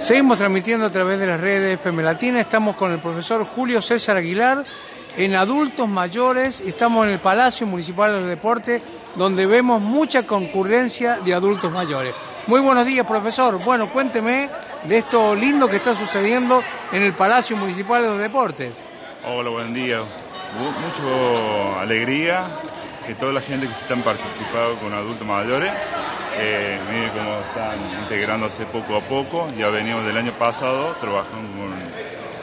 Seguimos transmitiendo a través de las redes de FM Latina. Estamos con el profesor Julio César Aguilar en adultos mayores. Estamos en el Palacio Municipal de Deporte, donde vemos mucha concurrencia de adultos mayores. Muy buenos días, profesor. Bueno, cuénteme de esto lindo que está sucediendo en el Palacio Municipal de los Deportes. Hola, buen día. Mucha alegría que toda la gente que se están participando con adultos mayores eh, miren cómo están integrándose poco a poco. Ya venimos del año pasado trabajando con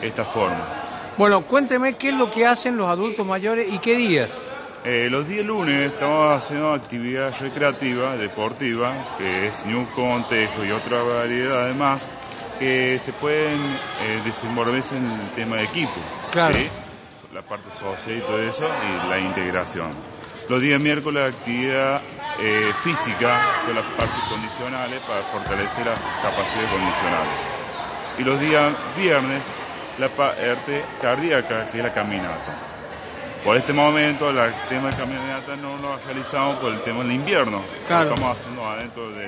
esta forma. Bueno, cuénteme qué es lo que hacen los adultos mayores y qué días. Eh, los días lunes estamos haciendo actividad recreativa, deportiva, que es New Contejo y otra variedad además, que se pueden eh, desenvolverse en el tema de equipo. Claro. La parte social y todo eso, y la integración. Los días miércoles actividad eh, física con las partes condicionales para fortalecer las capacidades condicionales. Y los días viernes la parte cardíaca que es la caminata. Por este momento el tema de caminata no lo realizamos por el tema del invierno. Lo estamos haciendo adentro de,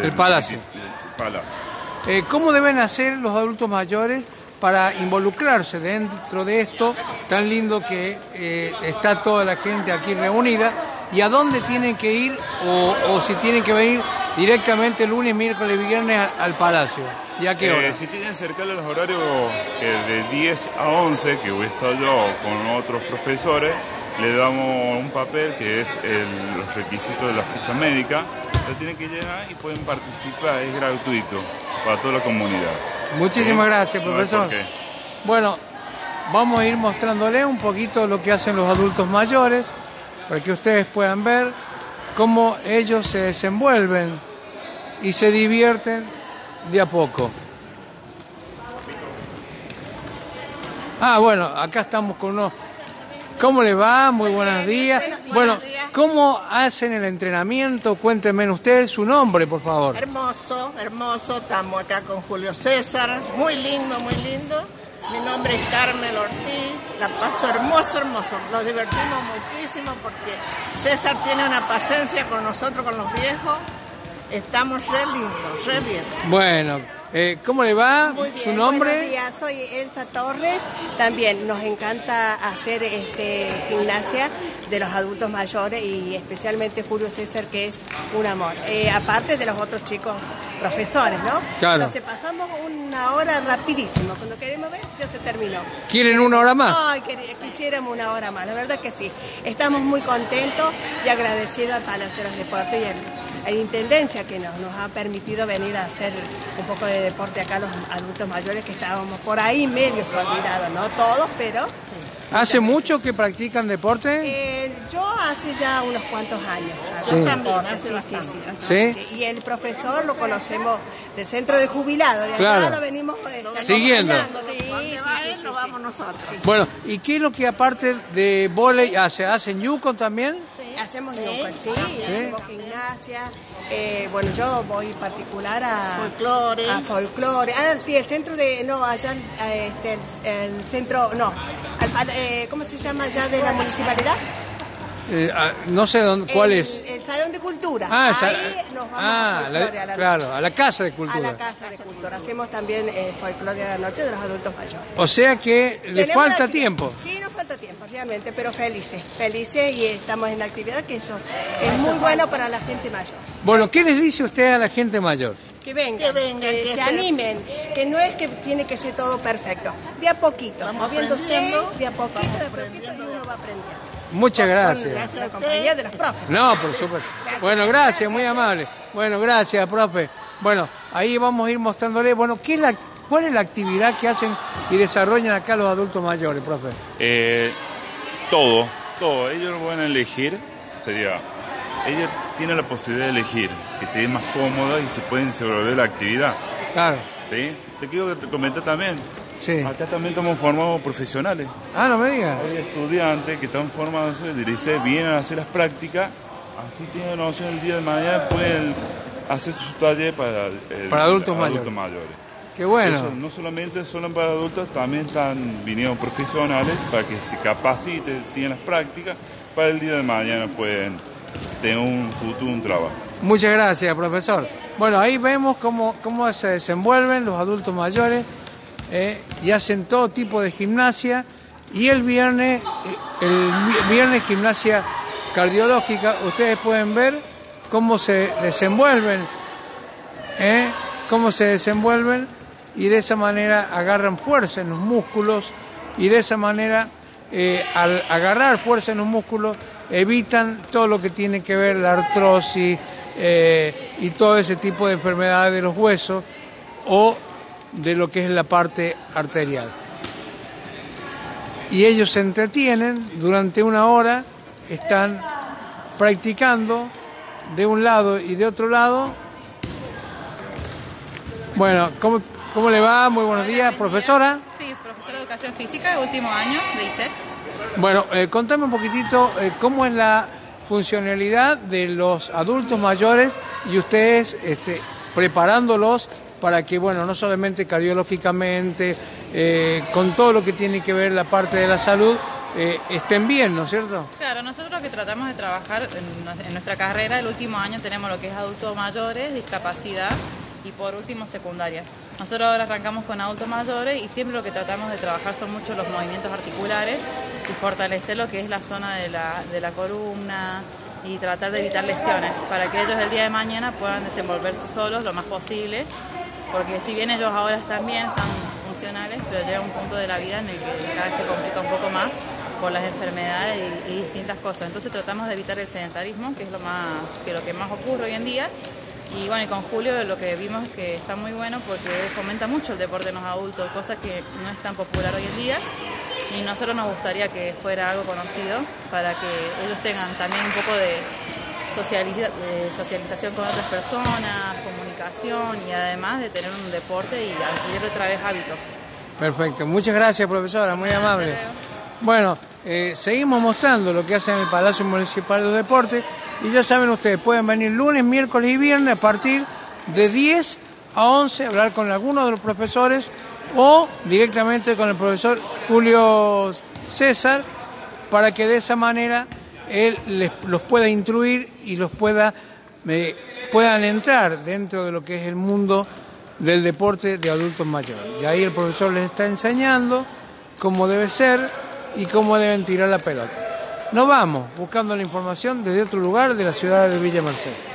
del palacio. palacio. Eh, ¿Cómo deben hacer los adultos mayores para involucrarse dentro de esto tan lindo que eh, está toda la gente aquí reunida y a dónde tienen que ir o, si tienen que venir directamente lunes, miércoles y viernes al Palacio. ¿Y a qué hora? Eh, si tienen cerca los horarios de 10 a 11, que voy a estar yo con otros profesores, le damos un papel que es el, los requisitos de la ficha médica, lo tienen que llenar y pueden participar, es gratuito para toda la comunidad. Muchísimas gracias, profesor. bueno, vamos a ir mostrándole un poquito lo que hacen los adultos mayores para que ustedes puedan ver cómo ellos se desenvuelven y se divierten de a poco. Ah, bueno, acá estamos con unos... ¿Cómo le va? Muy buenos días. Bueno, ¿cómo hacen el entrenamiento? Cuéntenme ustedes su nombre, por favor. Hermoso, hermoso. Estamos acá con Julio César. Muy lindo, muy lindo. Mi nombre es Carmel Ortiz, la paso hermoso, hermoso. Nos divertimos muchísimo porque César tiene una paciencia con nosotros, con los viejos. Estamos re lindos, re bien. Bueno, eh, ¿Cómo le va? ¿Su nombre? Buenos días, soy Elsa Torres. También nos encanta hacer este, gimnasia de los adultos mayores y especialmente Julio César, que es un amor. Eh, aparte de los otros chicos profesores, ¿no? Claro. Entonces pasamos una hora rapidísimo. Cuando queremos ver, ya se terminó. ¿Quieren una hora más? Ay, quisiéramos una hora más. La verdad que sí. Estamos muy contentos y agradecidos al Palacio de los Deportes y al hay Intendencia que nos, nos ha permitido venir a hacer un poco de deporte acá los adultos mayores que estábamos por ahí medio olvidados, no todos, pero... ¿Hace mucho que practican deporte? Eh, yo hace ya unos cuantos años. Sí. sí, sí, sí, Y el profesor lo conocemos del centro de jubilados. claro. lo venimos eh, siguiendo. Sí, vamos nosotros. Bueno, ¿y qué es lo que aparte de volei hace? ¿Hacen yuco también? Sí. Hacemos yuco, sí, hacemos gimnasia. Eh, bueno, yo voy particular a folclore. A folclore. Ah, sí, el centro de. No, allá, este, el, centro. No, eh, ¿cómo se llama allá de la municipalidad? Eh, ah, no sé dónde, cuál es. El Salón de Cultura. Ah, Ahí nos vamos ah, a, la, claro, a la Casa de Cultura. A la Casa de Cultura. Hacemos también eh, folclore de la noche de los adultos mayores. O sea que le falta tiempo. Sí, nos falta tiempo, realmente, pero felices. Felices y estamos en la actividad que eso es muy bueno para la gente mayor. Bueno, ¿qué les dice usted a la gente mayor? Que vengan, que, vengan, que, se animen, que no es que tiene que ser todo perfecto, de a poquito, moviéndose, de a poquito, de a poquito y uno va aprendiendo. Muchas gracias. Gracias a la compañía de los profes. No, por supuesto. Bueno, gracias, muy amable. Bueno, gracias, profe. Bueno, ahí vamos a ir mostrándole, bueno, ¿qué es la, ¿cuál es la actividad que hacen y desarrollan acá los adultos mayores, profe? Eh, todo, todo. Ellos lo pueden elegir, sería, ellos tienen la posibilidad de elegir, que esté más cómoda y se pueden desenvolver la actividad. Claro. ¿Sí? Te quiero comentar también, Sí. Acá también estamos formados profesionales. Ah, no me digas. Hay estudiantes que están formados en el vienen a hacer las prácticas, así tienen noción el día de mañana, pueden hacer su taller para, para adultos, mayores. Qué bueno. no solamente son para adultos, también están viniendo profesionales para que se capaciten, tienen las prácticas, para el día de mañana pueden tener un futuro, un trabajo. Muchas gracias, profesor. Bueno, ahí vemos cómo, cómo se desenvuelven los adultos mayores eh, y hacen todo tipo de gimnasia. Y el viernes, eh, el viernes gimnasia cardiológica, ustedes pueden ver cómo se desenvuelven, ¿eh? cómo se desenvuelven y de esa manera agarran fuerza en los músculos y de esa manera al agarrar fuerza en los músculos evitan todo lo que tiene que ver la artrosis y todo ese tipo de enfermedades de los huesos o de lo que es la parte arterial. Y ellos se entretienen durante una hora, están practicando de un lado y de otro lado. Bueno, ¿cómo, cómo le va? Muy buenos días, profesora. Sí, profesora de Educación Física, último año de ICEF. Bueno, eh, contame un poquitito eh, cómo es la funcionalidad de los adultos mayores y ustedes este, preparándolos para que, bueno, no solamente cardiológicamente, eh, con todo lo que tiene que ver la parte de la salud, eh, estén bien, ¿no es cierto? Claro, nosotros lo que tratamos de trabajar en, nuestra carrera, el último año tenemos lo que es adultos mayores, discapacidad y por último secundaria. Nosotros ahora arrancamos con adultos mayores y siempre lo que tratamos de trabajar son mucho los movimientos articulares y fortalecer lo que es la zona de la, de la columna, y tratar de evitar lesiones para que ellos el día de mañana puedan desenvolverse solos lo más posible porque si bien ellos ahora están bien, están funcionales, pero llega un punto de la vida en el que cada vez se complica un poco más por las enfermedades y, distintas cosas. Entonces tratamos de evitar el sedentarismo, que es lo más que lo que más ocurre hoy en día. Y bueno, y con Julio lo que vimos es que está muy bueno porque fomenta mucho el deporte en los adultos, cosa que no es tan popular hoy en día. Y nosotros nos gustaría que fuera algo conocido para que ellos tengan también un poco de socialización con otras personas, comunicación y además de tener un deporte y adquirir otra vez hábitos. Perfecto, muchas gracias profesora, muy amable. Bueno, eh, seguimos mostrando lo que hacen en el Palacio Municipal de Deportes y ya saben ustedes, pueden venir lunes, miércoles y viernes a partir de 10 a 11 a hablar con alguno de los profesores o directamente con el profesor Julio César para que de esa manera él les, los pueda instruir y los pueda eh, puedan entrar dentro de lo que es el mundo del deporte de adultos mayores. Y ahí el profesor les está enseñando cómo debe ser y cómo deben tirar la pelota. Nos vamos buscando la información desde otro lugar de la ciudad de Villa Merced.